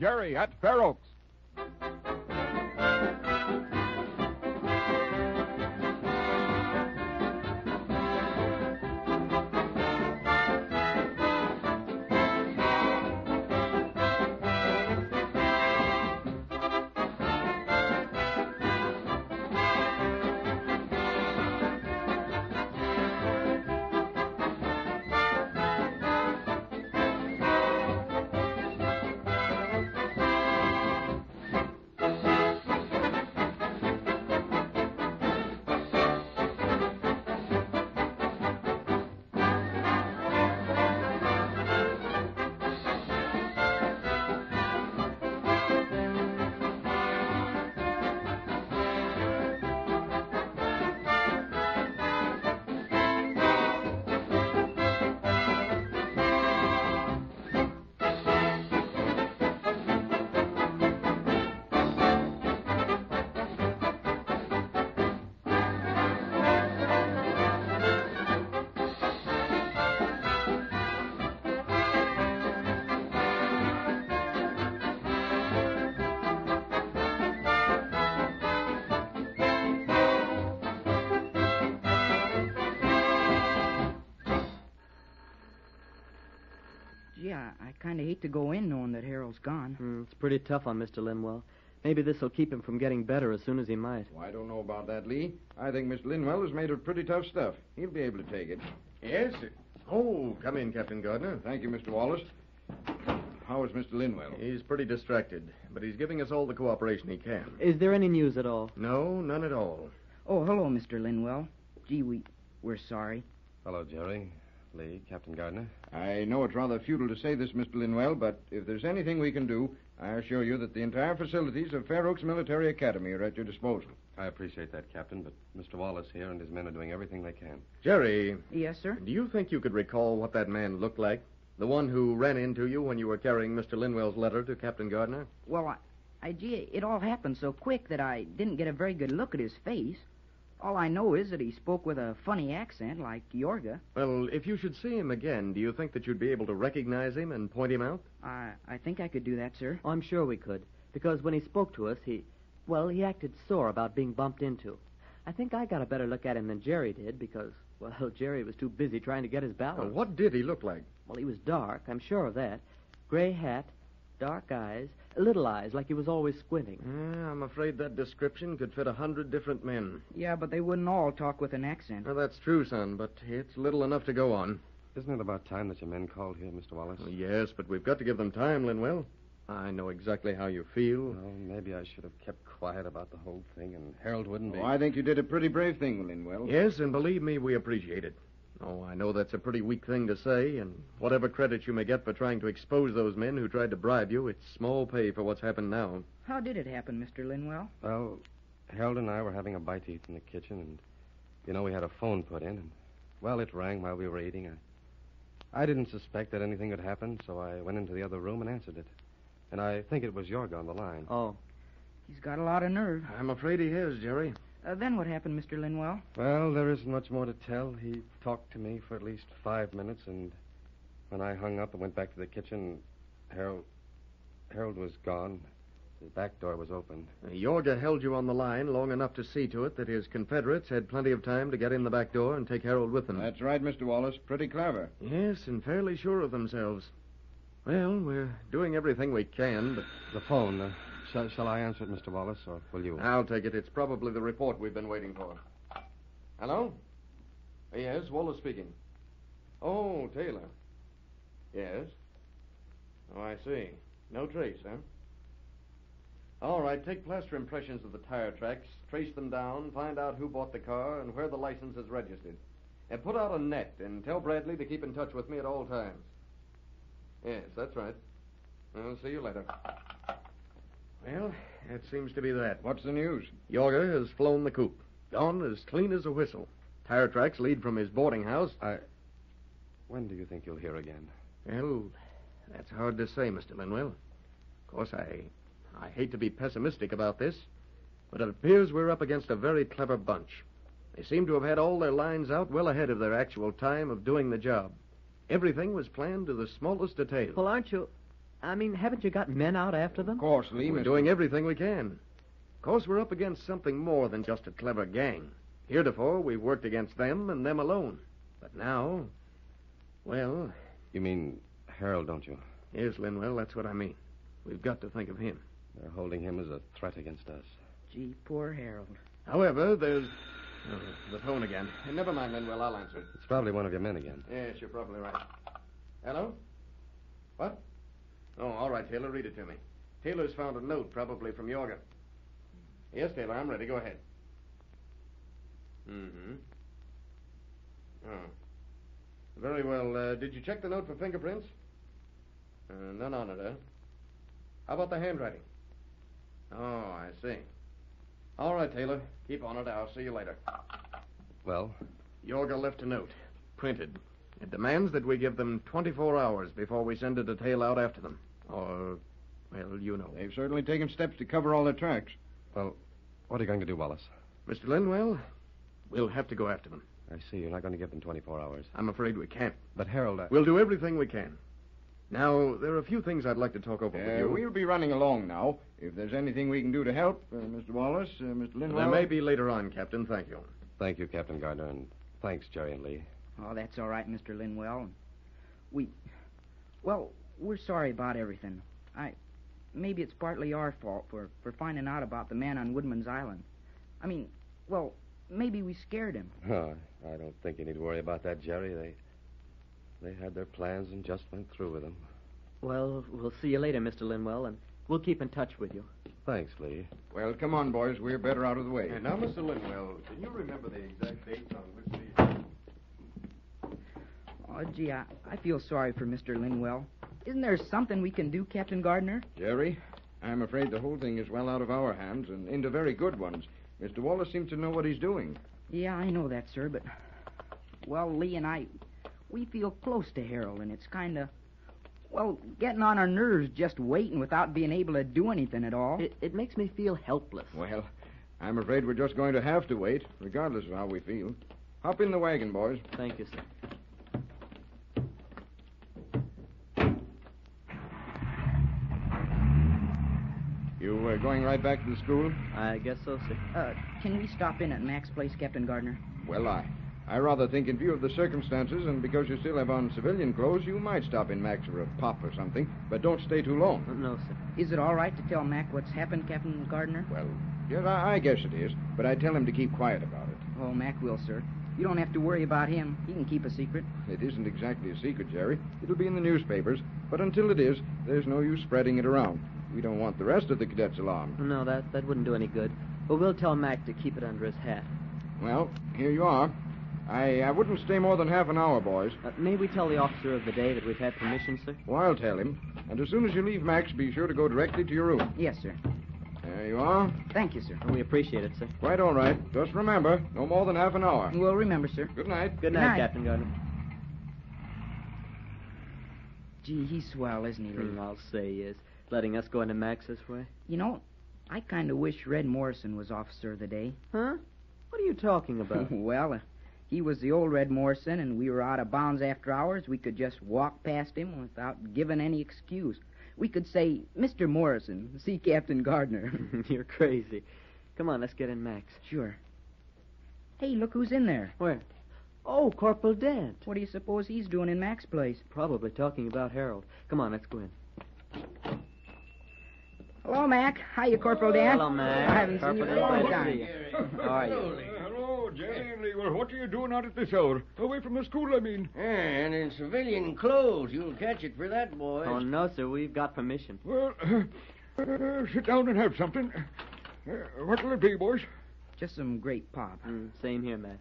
Jerry at Fair Oaks. Kind of hate to go in knowing that Harold's gone. Hmm, it's pretty tough on Mr. Linwell. Maybe this will keep him from getting better as soon as he might. Well, I don't know about that, Lee. I think Mr. Linwell is made of pretty tough stuff. He'll be able to take it. Yes? Sir. Oh, come in, Captain Gardner. Thank you, Mr. Wallace. How is Mr. Linwell? He's pretty distracted, but he's giving us all the cooperation he can. Is there any news at all? No, none at all. Oh, hello, Mr. Linwell. Gee, we, we're sorry. Hello, Jerry. Lee, Captain Gardner. I know it's rather futile to say this, Mr. Linwell, but if there's anything we can do, I assure you that the entire facilities of Fair Oaks Military Academy are at your disposal. I appreciate that, Captain, but Mr. Wallace here and his men are doing everything they can. Jerry, Yes, sir? do you think you could recall what that man looked like? The one who ran into you when you were carrying Mr. Linwell's letter to Captain Gardner? Well, I, I, gee, it all happened so quick that I didn't get a very good look at his face. All I know is that he spoke with a funny accent like Yorga. Well, if you should see him again, do you think that you'd be able to recognize him and point him out? I, I think I could do that, sir. I'm sure we could, because when he spoke to us, he, well, he acted sore about being bumped into. I think I got a better look at him than Jerry did, because, well, Jerry was too busy trying to get his balance. Well, what did he look like? Well, he was dark, I'm sure of that. Gray hat, dark eyes, little eyes, like he was always squinting. Yeah, I'm afraid that description could fit a hundred different men. Yeah, but they wouldn't all talk with an accent. Well, that's true, son, but it's little enough to go on. Isn't it about time that your men called here, Mr. Wallace? Well, yes, but we've got to give them time, Linwell. I know exactly how you feel. Well, maybe I should have kept quiet about the whole thing, and Harold wouldn't be. Oh, I think you did a pretty brave thing, Linwell. Yes, and believe me, we appreciate it. Oh, I know that's a pretty weak thing to say, and whatever credit you may get for trying to expose those men who tried to bribe you, it's small pay for what's happened now. How did it happen, Mr. Linwell? Well, Harold and I were having a bite to eat in the kitchen, and, you know, we had a phone put in, and, well, it rang while we were eating. I, I didn't suspect that anything had happened, so I went into the other room and answered it. And I think it was Yorga on the line. Oh, He's got a lot of nerve. I'm afraid he has, Jerry. Uh, then what happened, Mr. Linwell? Well, there isn't much more to tell. He talked to me for at least five minutes, and when I hung up and went back to the kitchen, Harold. Harold was gone. The back door was open. Yorga held you on the line long enough to see to it that his Confederates had plenty of time to get in the back door and take Harold with them. That's right, Mr. Wallace. Pretty clever. Yes, and fairly sure of themselves. Well, we're doing everything we can, but The phone. Uh, shall, shall I answer it, Mr. Wallace, or will you? I'll take it. It's probably the report we've been waiting for. Hello? Yes, Wallace speaking. Oh, Taylor. Yes. Oh, I see. No trace, huh? All right, take plaster impressions of the tire tracks, trace them down, find out who bought the car and where the license is registered. And put out a net and tell Bradley to keep in touch with me at all times. Yes, that's right. I'll see you later. Well, it seems to be that. What's the news? Yorga has flown the coop. Gone as clean as a whistle. Tire tracks lead from his boarding house. I. When do you think you'll hear again? Well, that's hard to say, Mr. Linwell. Of course, I. I hate to be pessimistic about this, but it appears we're up against a very clever bunch. They seem to have had all their lines out well ahead of their actual time of doing the job. Everything was planned to the smallest detail. well, aren't you. I mean, haven't you got men out after them? Of course, Lee. We're Mr. doing everything we can. Of course, we're up against something more than just a clever gang. Heretofore, we've worked against them and them alone. But now, well, You mean Harold, don't you? yes, Linwell, that's what I mean. We've got to think of him. They're holding him as a threat against us. Gee, poor Harold. However, there's. Oh, the phone again. Hey, never mind, Linwell. I'll answer it. It's probably one of your men again. Yes, you're probably right. Hello? What? Oh, all right, Taylor. Read it to me. Taylor's found a note, probably from Yorga. Yes, Taylor, I'm ready. Go ahead. Mm-hmm. Oh. Very well. Uh, did you check the note for fingerprints? Uh, none on it, huh? How about the handwriting? Oh, I see. All right, Taylor. Keep on it. I'll see you later. Well, Yorga left a note, printed. It demands that we give them 24 hours before we send a detail out after them. Or, well, you know. They've certainly taken steps to cover all their tracks. well, what are you going to do, Wallace? Mr. Linwell, we'll have to go after them. I see you're not going to give them 24 hours. I'm afraid we can't. But Harold, I... We'll do everything we can. Now, there are a few things I'd like to talk over with Uh, you. we'll be running along now. If there's anything we can do to help, uh, Mr. Wallace, uh, Mr. Linwell. There may be later on, Captain. Thank you. Thank you, Captain Gardner, and thanks, Jerry and Lee. Oh, that's all right, Mr. Linwell. We, well, we're sorry about everything. I, maybe it's partly our fault for for finding out about the man on Woodman's Island. I mean, well, maybe we scared him. Oh, I don't think you need to worry about that, Jerry. They they had their plans and just went through with them. Well, we'll see you later, Mr. Linwell, and we'll keep in touch with you. Thanks, Lee. Well, come on, boys. We're better out of the way. And now, Mr. Linwell, can you remember the exact dates on which these... Oh, gee, I, I feel sorry for Mr. Linwell. Isn't there something we can do, Captain Gardner? Jerry, I'm afraid the whole thing is well out of our hands and into very good ones. Mr. Wallace seems to know what he's doing. Yeah, I know that, sir, but well, Lee and I, we feel close to Harold, and it's kind of, well, getting on our nerves just waiting without being able to do anything at all. It, it makes me feel helpless. Well, I'm afraid we're just going to have to wait, regardless of how we feel. Hop in the wagon, boys. Thank you, sir. You uh, going right back to the school? I guess so, sir. Uh, can we stop in at Mac's place, Captain Gardner? Well, I. I rather think, in view of the circumstances, and because you still have on civilian clothes, you might stop in Mac's for a pop or something, but don't stay too long. No, sir. Is it all right to tell Mac what's happened, Captain Gardner? Well, yes, I, I guess it is, but I tell him to keep quiet about it. Oh, Mac will, sir. You don't have to worry about him. He can keep a secret. It isn't exactly a secret, Jerry. It'll be in the newspapers, but until it is, there's no use spreading it around. We don't want the rest of the cadets alarmed. No, that, that wouldn't do any good. But we'll tell Mac to keep it under his hat. Well, here you are. I, I wouldn't stay more than half an hour, boys. Uh, may we tell the officer of the day that we've had permission, sir? Well, I'll tell him. And as soon as you leave Mac's, be sure to go directly to your room. Yes, sir. There you are. Thank you, sir. We appreciate it, sir. Quite all right. Just remember, no more than half an hour. We'll remember, sir. Good night. Good Good night, night. Captain Gardner. Gee, he's swell, isn't he, Lee? Hmm, I'll say he is. Letting us go into Mac's this way. You know, I kind of wish Red Morrison was officer of the day. Huh? What are you talking about? well, uh, he was the old Red Morrison, and we were out of bounds after hours. We could just walk past him without giving any excuse. We could say, Mr. Morrison, see Captain Gardner. You're crazy. Come on, let's get in Mac's. sure. Hey, look who's in there. Where? Oh, Corporal Dent. What do you suppose he's doing in Mac's place? Probably talking about Harold. Come on, let's go in. Hello, Mac. Hiya, Corporal Dan. Hello, Mac. I haven't seen you for a long Corporal Dan, time. good to see you. How are you? hello, Jerry. Well, what are you doing out at this hour? Away from the school, I mean. And in civilian clothes. You'll catch it for that, boys. Oh, no, sir. We've got permission. Well, uh, uh, sit down and have something. Uh, what'll it be, boys? Just some great pop. Mm, same here, Mac.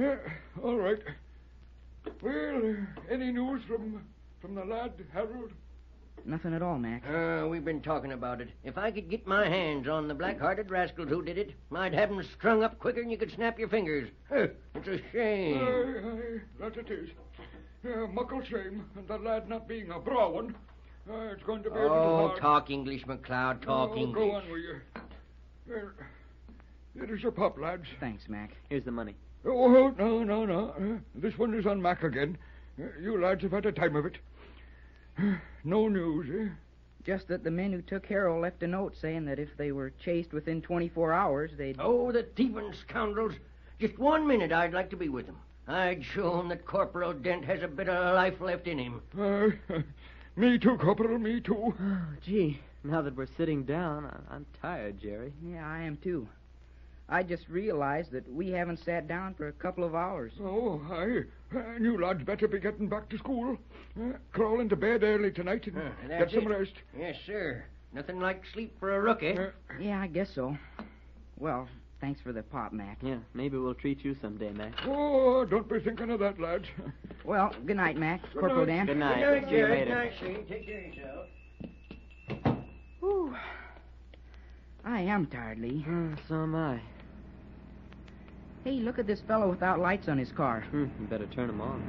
Uh, all right. Well, uh, any news from from the lad, Harold? Nothing at all, Mac. Uh, we've been talking about it. If I could get my hands on the black-hearted rascals who did it, I'd have 'em strung up quicker than you could snap your fingers. Huh, it's a shame. Aye, aye, that it is. Uh, muckle shame, and the lad not being a braw one. Uh, it's going to be a little oh, hard. talk English, McLeod. Talk oh, English. Go on with you. Well, it is your pup, lads. Thanks, Mac. Here's the money. Oh, no, no, no. Uh, this one is on Mac again. Uh, you lads have had a time of it. No news, eh? Just that the men who took Harold left a note saying that if they were chased within 24 hours, they'd. Oh, the thieving scoundrels. Just one minute I'd like to be with them. I'd show 'em that Corporal Dent has a bit of life left in him. Uh, me too, Corporal, me too. Oh, gee, now that we're sitting down, I'm tired, Jerry. Yeah, I am too. I just realized that we haven't sat down for a couple of hours. Oh, I, and you lads better be getting back to school. Uh, crawl into bed early tonight and Uh, get some it. rest. Yes, sir. Nothing like sleep for a rookie. Uh, Yeah, I guess so. Well, thanks for the pop, Mac. Yeah, maybe we'll treat you someday, Mac. oh, don't be thinking of that, lads. Well, good night, Mac. Corporal Dan. Good night. Good night, See you Jerry. later. Night, see. Take care of yourself. I am tired, Lee. Uh, so am I. Hey, look at this fellow without lights on his car. Hmm, you better turn them on.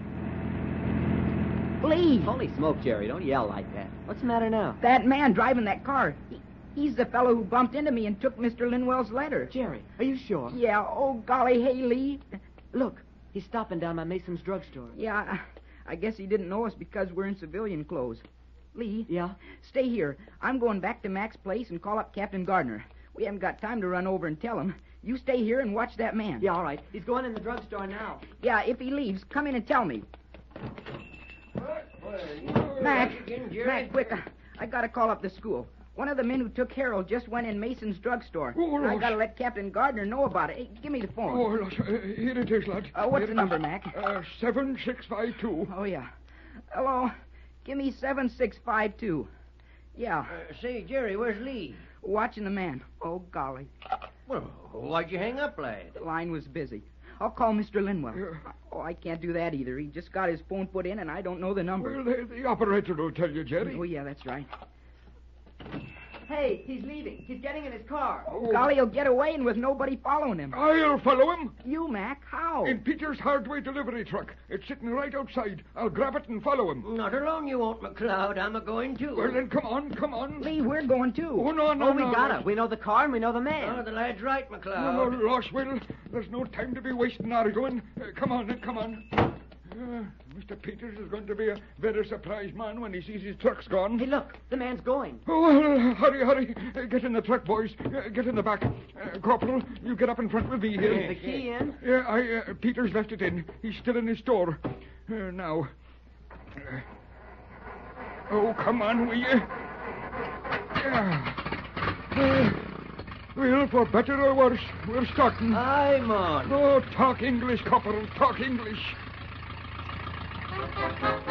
Lee! Holy smoke, Jerry, don't yell like that. What's the matter now? That man driving that car. He, he's the fellow who bumped into me and took Mr. Linwell's letter. Jerry, are you sure? Yeah, oh, golly, hey, Lee. Look, he's stopping down by Mason's drugstore. Yeah, I, I guess he didn't know us because we're in civilian clothes. Lee, Yeah? stay here. I'm going back to Mac's place and call up Captain Gardner. We haven't got time to run over and tell him. You stay here and watch that man. Yeah, all right. He's going in the drugstore now. Yeah, if he leaves, come in and tell me. Mac, Back again, Mac, quick. I, I gotta call up the school. One of the men who took Harold just went in Mason's drugstore. Oh, I gotta let Captain Gardner know about it. Hey, give me the phone. Oh, lads, uh, here it is, lad. Uh, what's Here the number. Mac? Uh, 7652. Oh, yeah. Hello. Give me 7652. Yeah, Uh, say, Jerry, where's Lee? watching the man. Oh, golly. Well, why'd you hang up, lad? The line was busy. I'll call Mr. Linwell. Yeah. Oh, I can't do that either. He just got his phone put in, and I don't know the number. Well, the, the operator will tell you, Jerry. Oh, yeah, that's right. Hey, he's leaving. He's getting in his car. Oh, Golly, he'll get away and with nobody following him. I'll follow him. You, Mac, how? In Peter's hardware delivery truck. It's sitting right outside. I'll grab it and follow him. Not alone you won't, McLeod. I'm a going too. Well, then, come on, come on. Lee, we're going too. Oh, no, no, Oh, we no. got lads. it. We know the car and we know the man. Oh, the lad's right, No, no, McLeod. Roswell. There's no time to be wasting arguing. Uh, come on, then, come on. Uh, Mr. Peters is going to be a very surprised man when he sees his truck's gone. Hey, look, the man's going. Oh, well, hurry, hurry. Uh, get in the truck, boys. Uh, get in the back. Uh, Corporal, you get up in front with me Is here. the key in? Yeah, I, uh, Peters left it in. He's still in his store. Uh, now. Oh, come on, will you? Yeah. Well, for better or worse, we're starting. I'm on. Oh, talk English, Corporal, talk English. Thank you.